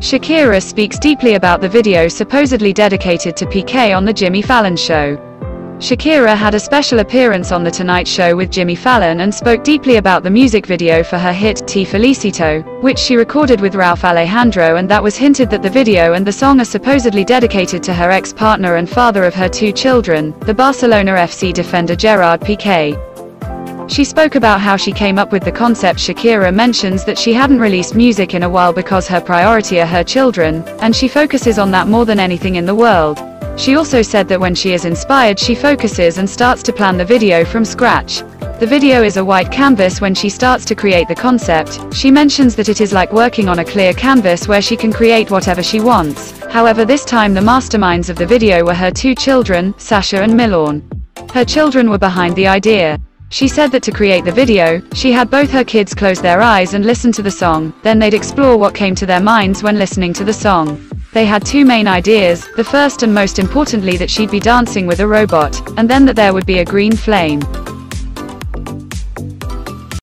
Shakira speaks deeply about the video supposedly dedicated to Piqué on The Jimmy Fallon Show. Shakira had a special appearance on The Tonight Show with Jimmy Fallon and spoke deeply about the music video for her hit Te Felicito, which she recorded with Rauw Alejandro and that was hinted that the video and the song are supposedly dedicated to her ex-partner and father of her two children, the Barcelona FC defender Gerard Piqué. She spoke about how she came up with the concept Shakira mentions that she hadn't released music in a while because her priority are her children, and she focuses on that more than anything in the world. She also said that when she is inspired she focuses and starts to plan the video from scratch. The video is a white canvas when she starts to create the concept, she mentions that it is like working on a clear canvas where she can create whatever she wants. However this time the masterminds of the video were her two children, Sasha and Milan. Her children were behind the idea. She said that to create the video, she had both her kids close their eyes and listen to the song, then they'd explore what came to their minds when listening to the song. They had two main ideas, the first and most importantly that she'd be dancing with a robot, and then that there would be a green flame.